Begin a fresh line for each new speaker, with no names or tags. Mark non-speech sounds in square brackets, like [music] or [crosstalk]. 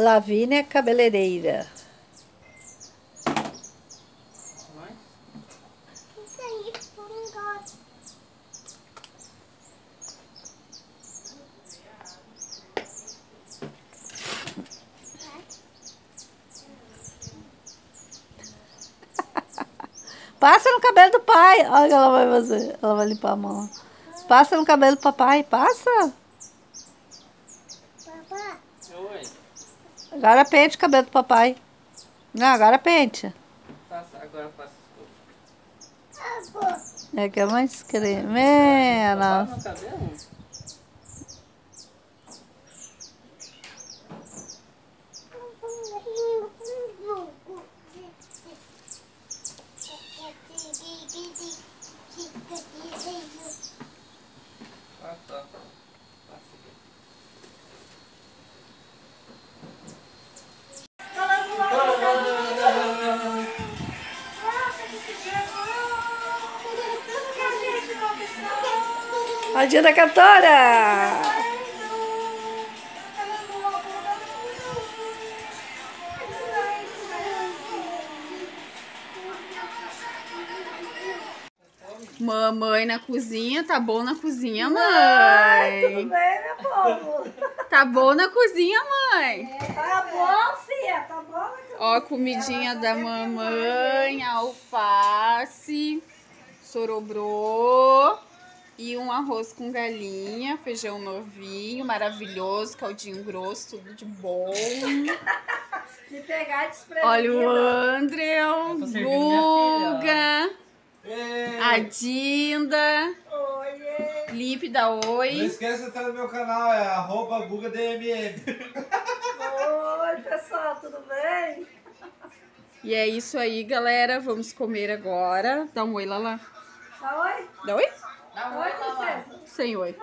Lavínia Cabeleireira. [laughs] Passa no cabelo do pai. Olha que ela vai fazer. Ela vai limpar a mão. Passa no cabelo do papai. Passa.
Papá,
Oi.
Agora pente o cabelo do papai. Não, agora pente.
Passa, agora passa.
É que é mais cremena.
Passa no cabelo? Passa,
dia da cantora.
Mamãe na cozinha, tá bom na cozinha,
Tudo
mãe.
bem, meu povo?
Tá bom na cozinha, mãe.
Tá bom, filha. Tá bom.
Ó, a comidinha da mamãe, alface, sorobrô arroz com galinha, feijão novinho, maravilhoso, caldinho grosso, tudo de bom. [laughs]
De pegar desprevenido.
Olha o
minha
Guga, a Dinda,
Oiê.
Lipe da
Não
Oi.
esqueça de entrar no meu canal, é arroba GugaDMM.
Oi, pessoal, tudo bem?
E é isso aí, galera. Vamos comer agora. Dá um oi, Lala.
Oi?
Dá oi?
Dá
Oi,
oi,